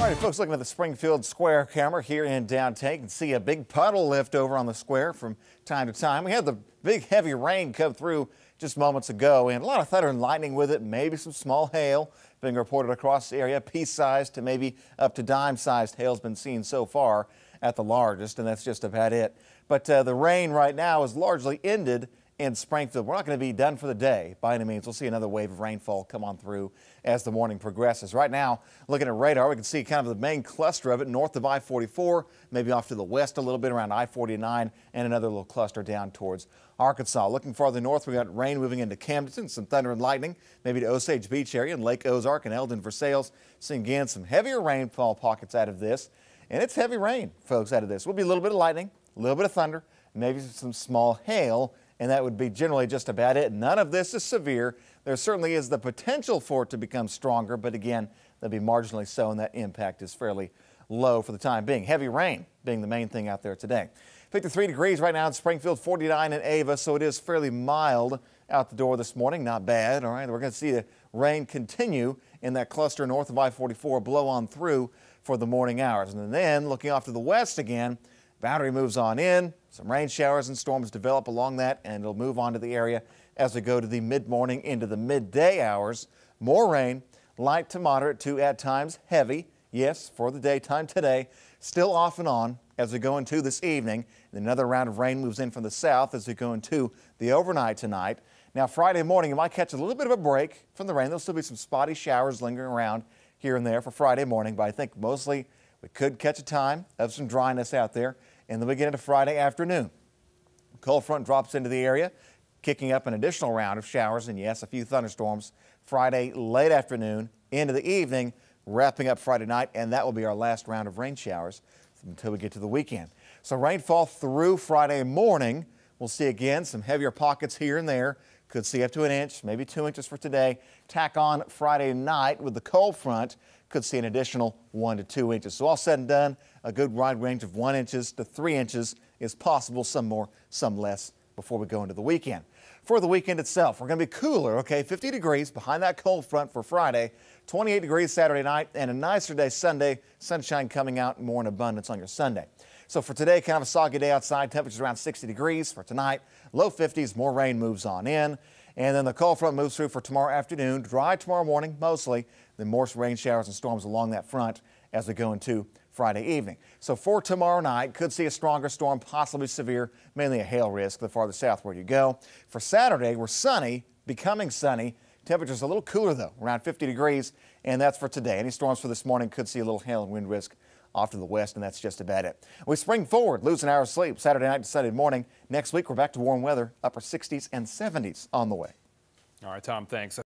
All right, folks, looking at the Springfield Square camera here in downtown, you can see a big puddle lift over on the square from time to time. We had the big heavy rain come through just moments ago and a lot of thunder and lightning with it, maybe some small hail being reported across the area. Pea-sized to maybe up to dime-sized hail has been seen so far at the largest, and that's just about it. But uh, the rain right now is largely ended in Springfield. We're not going to be done for the day by any means. We'll see another wave of rainfall come on through as the morning progresses. Right now, looking at radar, we can see kind of the main cluster of it north of I-44, maybe off to the west a little bit around I-49, and another little cluster down towards Arkansas. Looking farther north, we got rain moving into Camden, some thunder and lightning, maybe to Osage Beach area and Lake Ozark and Eldon Versailles. Seeing again some heavier rainfall pockets out of this. And it's heavy rain, folks, out of this. Will be a little bit of lightning, a little bit of thunder, maybe some small hail and that would be generally just about it. None of this is severe. There certainly is the potential for it to become stronger, but again, they'll be marginally so, and that impact is fairly low for the time being. Heavy rain being the main thing out there today. 53 degrees right now in Springfield, 49 in Ava, so it is fairly mild out the door this morning. Not bad. All right, we're going to see the rain continue in that cluster north of I-44 blow on through for the morning hours. And then looking off to the west again, Boundary moves on in. Some rain showers and storms develop along that, and it'll move on to the area as we go to the mid morning into the midday hours. More rain, light to moderate to at times heavy. Yes, for the daytime today. Still off and on as we go into this evening. And another round of rain moves in from the south as we go into the overnight tonight. Now, Friday morning, you might catch a little bit of a break from the rain. There'll still be some spotty showers lingering around here and there for Friday morning, but I think mostly we could catch a time of some dryness out there and the we get into Friday afternoon. Cold front drops into the area, kicking up an additional round of showers and, yes, a few thunderstorms Friday late afternoon into the evening, wrapping up Friday night, and that will be our last round of rain showers until we get to the weekend. So rainfall through Friday morning. We'll see again some heavier pockets here and there. Could see up to an inch, maybe two inches for today. Tack on Friday night with the cold front. Could see an additional one to two inches. So all said and done, a good wide range of one inches to three inches is possible. Some more, some less before we go into the weekend. For the weekend itself, we're going to be cooler, okay? 50 degrees behind that cold front for Friday, 28 degrees Saturday night, and a nicer day Sunday. Sunshine coming out more in abundance on your Sunday. So for today, kind of a soggy day outside. Temperatures around 60 degrees for tonight. Low 50s, more rain moves on in. And then the cold front moves through for tomorrow afternoon. Dry tomorrow morning, mostly. Then more rain showers and storms along that front as we go into Friday evening. So for tomorrow night, could see a stronger storm, possibly severe, mainly a hail risk the farther southward you go. For Saturday, we're sunny, becoming sunny. Temperatures a little cooler though, around 50 degrees, and that's for today. Any storms for this morning could see a little hail and wind risk off to the west, and that's just about it. We spring forward, lose an hour of sleep Saturday night to Sunday morning. Next week, we're back to warm weather, upper 60s and 70s on the way. All right, Tom, thanks.